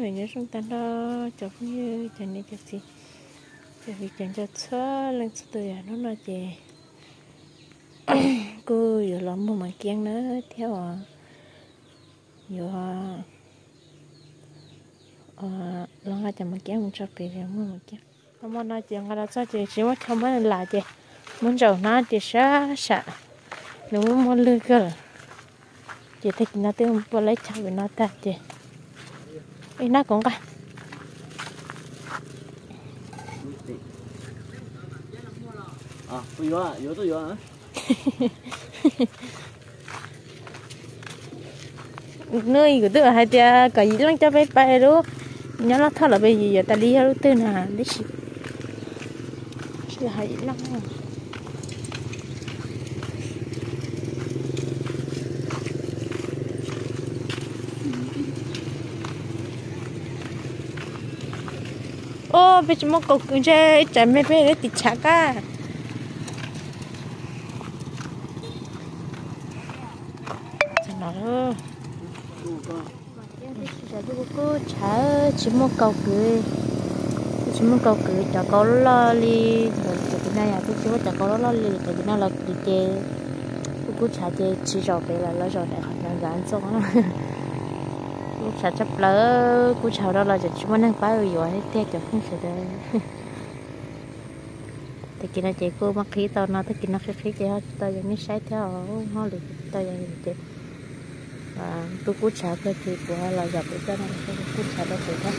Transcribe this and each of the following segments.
rồi nhớ trong ta đó chọc như chẳng nên chọc gì cho vì chẳng cho xóa lên từ nó nói chè cô giờ lắm mà mà kiêng nữa theo à giờ à lo ra chẳng mà kiêng một chút bị rồi mà kiêng không muốn nói chuyện cái cho chị chỉ muốn không muốn là chị muốn giàu nó chị sợ sợ nếu muốn lừa cơ chị thích nó tiêu vào lấy chào với nó ta chị ấy nó cũng cả à tôi có à có tôi có à nơi của tôi hai tia cái gì lăng cho bé bé đó nhớ là thật là bây giờ ta đi ở từ nào đi. Xí xí hay lắm ô, bây giờ mua cục cũng chơi chạy mấy bé để tịt chả cả nó đó giờ tôi có chả chỉ mua cầu cười chỉ mua cầu cười chả có lo li. Rồi cái này à tôi chỉ có cho câu lo li cái này là đi chơi tôi cũng chả chơi chỉ rồi về là lo rồi đại học đang dán xong nó chả chấp lỡ cú chào đó là chỉ muốn năng phá rồi rồi hết tiếc cho không sẽ đây thì kia nó chị cô mắc khí tao nó thì kia nó khí khí chị hết, tao giống như sai theo họ liền tao giống như chơi và tôi cú chào cái chị của là gặp được cái này cú chào đó thì khác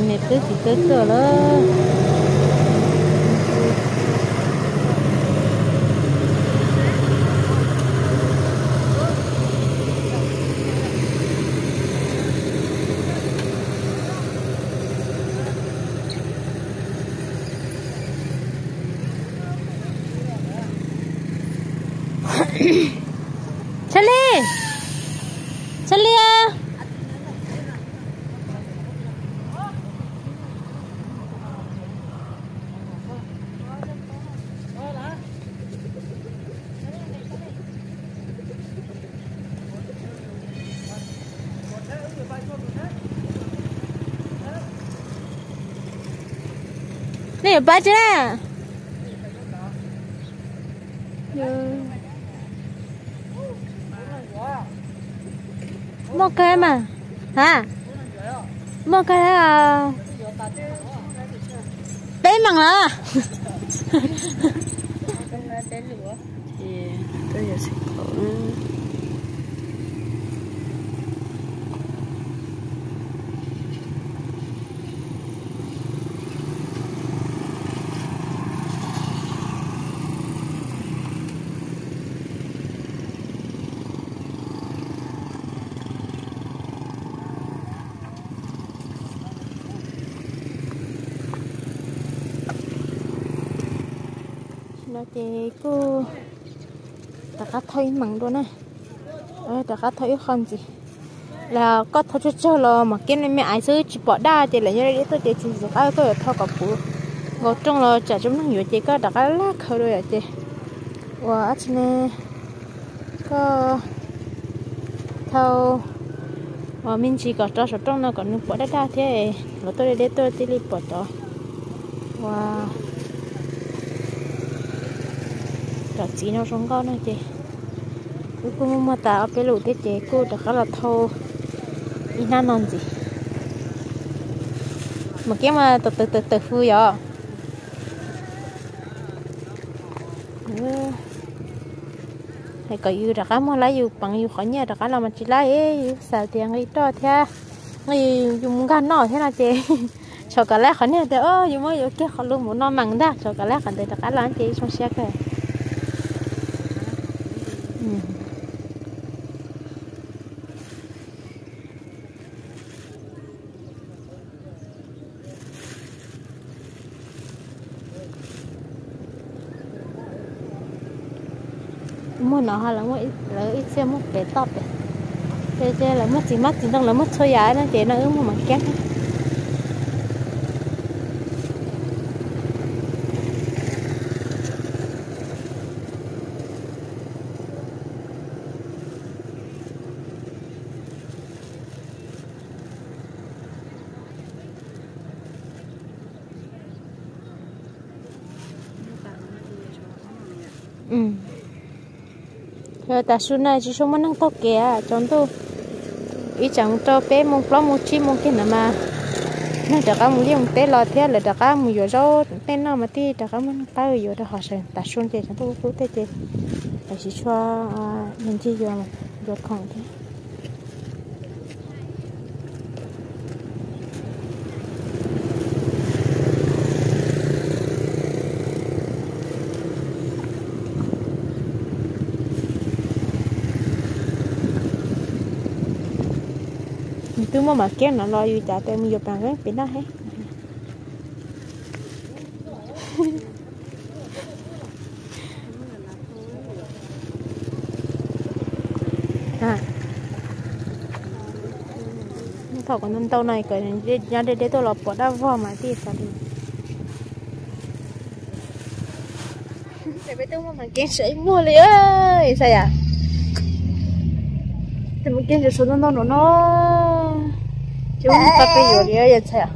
đó phải cần thì cửa đó nè ba chứ nè mua cái mà. Hả? Mua cái à, đấy măng là? Tôi giờ sẽ có là chị cô ta cá thấy mặn luôn nè ơi ta cá thấy không gì. Là có thôi cho cho là mà kiếm này mẹ ai ซื้อ chỉ bỏ đa thì là như thế tôi chỉ chỉ cái có thao cả phụ ngồi trong là chả chúng nó nhiều chị, có đặt cái lá khơi rồi à chị. Và anh nè có thao và mình chỉ có cho số trong nó còn nước bỏ đa thế. Mà tôi để tôi đi đi bỏ đó và đó chỉ nó sống con này chị. Cô cũng mà ta ở bên lũ thế chị cô đã khá là thô. Đi na non gì mà cái mà từ từ từ từ phu vậy hay có yêu đã đặc mua lấy yêu, bằng yêu khỏi nhà đặc là mà chỉ lấy. Ấy sao tiền ấy to thế à. người dùng gan nọ thế nào chị? Cho cả lẽ khỏi nhà thì, ơ, dùng mới yêu kia khỏi luôn muốn nó mặn đó. Cho cả lẽ khỏi thì đặc là anh chị, xong xe kìa. Mua nó hay là mua lỡ ít xe mua bé top đấy thế là mất gì mất gì đâu là mất thôi giá nó chị nó ứng mà kén ta xuống này chỉ số mà năng tóc kìa chọn tu ý chẳng cho bé mong lo một chi mong kia mà. Nó đã có một dùng té lo thế là đã có một giờ rau tế nào mà ti đã có một cái giờ đó họ sẽ ta xuống chơi chẳng tu tu thế chơi là chỉ cho nhân chi giờ giờ không. thế tu mà mà kéo nó lo yêu trả tem mình dùng bằng cái bị nó hết. À. Thọ còn năm tàu này, cái này nhà để để tôi lọp bỏ đá vò mà đi sao đi. Để bây tôi mà kéo sấy mua liền. Ơi sao à thì mình kéo số nó nó nó chúng ta bây giờ đi vậy sao?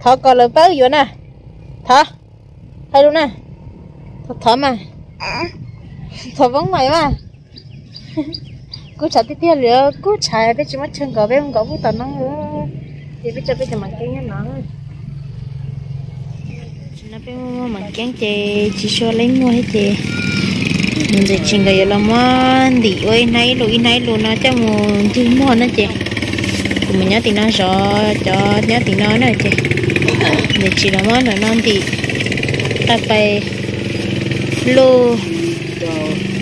Thọ còn là bao nhiêu nè. Thọ hay luôn nè. Thọ thọ mà. Thọ vẫn mày mà. Cú chả tiếp theo nữa cú chả bây giờ mất chân bây giờ cỏ bút tao nó nữa. Thì bây giờ bây giờ mà kéo nó. Nó bây giờ mà kéo chị. Chỉ cho lấy mua hết chị. Mình sẽ chỉnh cái là mà đi ơi này lùi này lùi nó cho mình đi mua nó chị thì mình nhớ thì nó rõ cho nhớ thì nó nữa chị để chỉ là món là non thì ta phải lô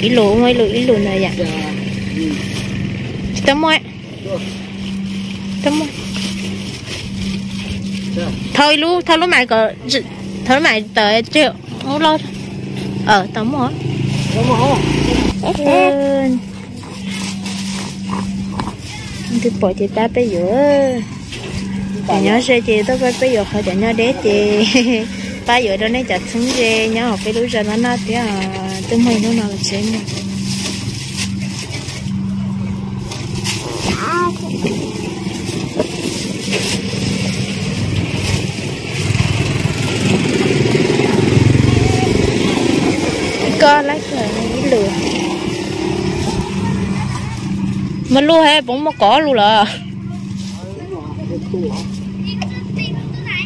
ít lô mấy lô ít lô này vậy tấm mua tấm mua thôi lu thôi lu mày có thôi mày tới chưa? Không lo ở tấm mua thì bỏ chị ta bây giờ chị nhớ xe chị tôi phải bây giờ họ cho nhau để chị. Ba giờ đó nên chặt xuống dê nhớ học cái đuôi ra nó nó thì à tôi mày nó nào là xem con lấy cái lừa mà lu hay bóng mà có luôn là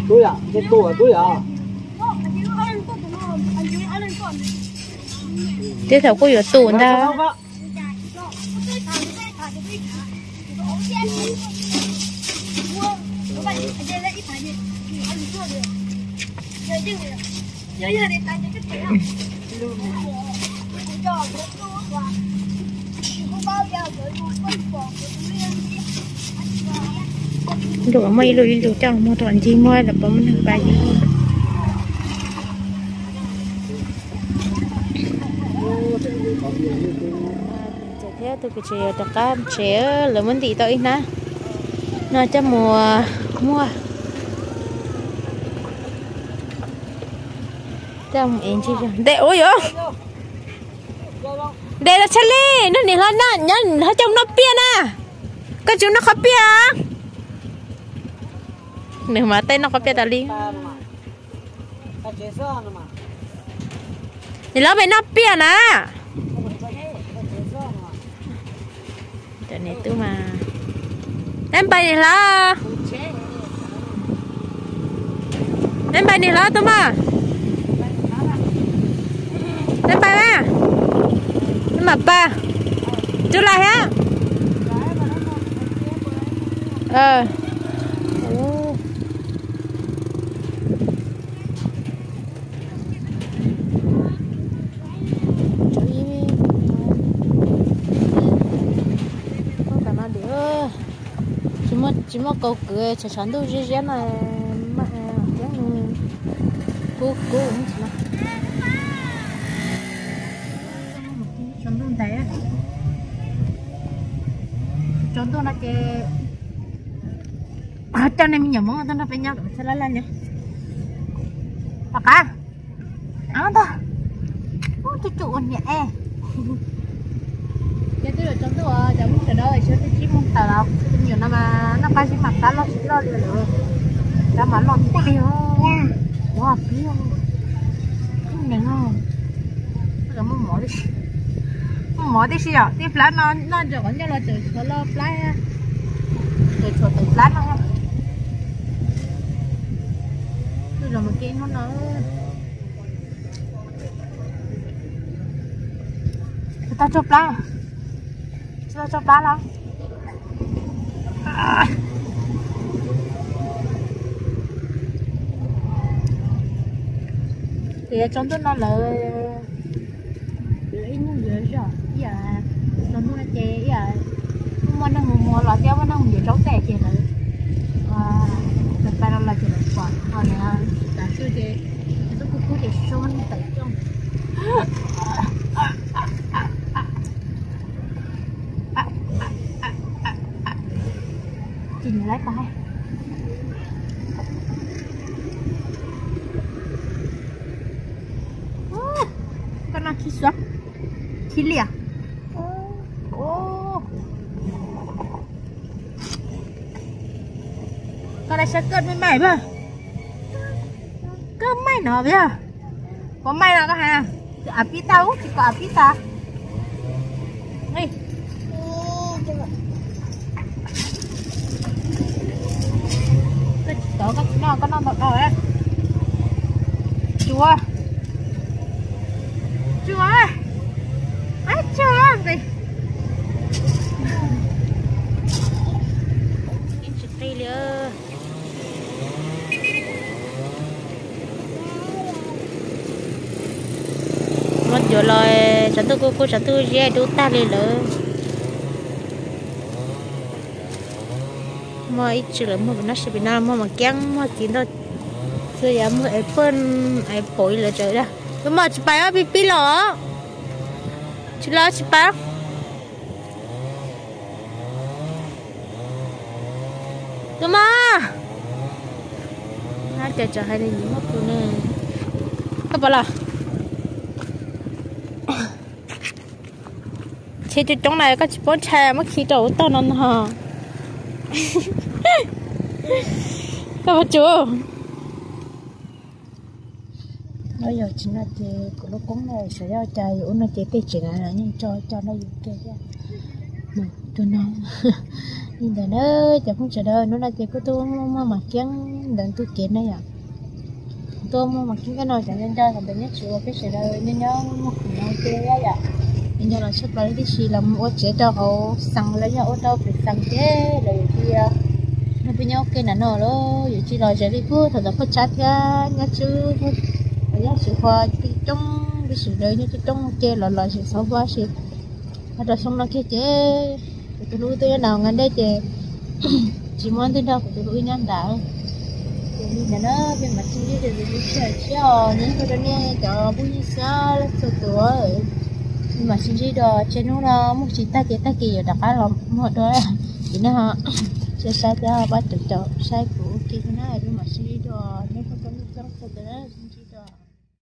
tôi à cái tôi à tôi à. Tiếp theo có nhiều tủ ta đồ mây lùi lùi trong, một tuần chi mua là bấm được bài thế, tôi cứ chơi tất cả chơi là muốn đi tôi na nó cho mùa mua trong yên chi rồi để ôi yo để là chân đi nó nỉ lên nè nhân nó trông nó pia nè cái chúng nó khó pia. Nếu mà tên nó có pia tali thì nó bị nó pia nè cho nên tôi mà. Em bay nỉ là em bay nỉ là tôi mà em bay mà em mà pa chú lại ha ờ chỉ mà câu cười chỉ sản đâu dễ dễ mà mà cái cô cô cũng chỉ mà chúng tôi là cái à cho nên mình nhầm mong tôi nó phải nhau sẽ lấy lên nhá bà cả áo ta ôi cái trụ nhẹ cái tôi trong tôi à chẳng muốn đó thì sẽ chỉ muốn tờ đâu nhiều năm mà nó phải chỉ mặt tá lo lo liền rồi đã mà lo tay không wow biết không cái này không rồi muốn mỏ đi mỏ đi xí à đi flat nó nó giờ còn nhớ là từ chỗ lo flat từ chỗ từ flat nó không rồi mà kia nó nó ta chụp lá ta chụp lá lắm thì trong tôi nó là lấy những gì rồi giờ nó tôi nó chế giờ mua dạ. nó mua mua là nó không gì trống tệ chế nữa. Và thật ra là chế là quả còn là đã chưa chế nó cũng có thể show tại trong chị nhớ lấy con nào khi xuống khi lìa ô con này sẽ cân với mày mà cơm mày nó bây giờ. Có mày nào có hà à pita ú chỉ có à pita. Đi đó các nó có nó thật rồi chúa chúa á chúa gì em chụp tay liền mất chỗ rồi sản tôi cô cô sản tôi dễ đủ ta lên lỡ mà ít chữ mà nó sẽ bị nam mà mà kén mà kín đó rồi giờ mà ai phân ai bội là trời đó nhưng mà chỉ bay bị bị lọ chỉ lo chỉ bay đúng mà. Hai chờ chờ hai đứa nhỉ mất cô nè. Các bạn là chị từ trong này có chị bón chè mất khi đầu tao nó hả các bạn chú. Nói giờ chỉ là chị của nó cũng này sẽ ra chạy uống nó chỉ cái chuyện này nhưng cho cho nó dùng kia ra mà cho nó, nhưng mà nó chẳng không chờ đợi nó là chị của tôi mà mặc kiến đừng tôi kiện này à tôi mà mặc kiến cái nồi chẳng nên cho thằng bé nhất chịu cái sự đời nên nhớ một nó kia ra vậy nên giờ là xuất lại đi xì là mua chế cho họ sang lấy nhau ô đâu phải sang chế, rồi kia ờ, nó bây nhau cái nào nó đó vậy chỉ là chế đi cứ thật là phát chát ra nhá chứ nhá sự hoa cái trong cái sự đời nhá cái trong chế là là sự xấu quá sự ở là xong nó kia chế tôi nuôi tôi nào ngăn đây chế chỉ muốn tôi đâu tôi nuôi nhăn đảo thì nhà nó bên mặt chị thì mình sẽ cho những cái đó nghe cho bún sao cho tuổi mà xin chỉ đồ trên nó là một chỉ ta chỉ ta kỳ kia đặt cái lòng một đó chỉ nó họ, sẽ sai cho bắt được cho sai của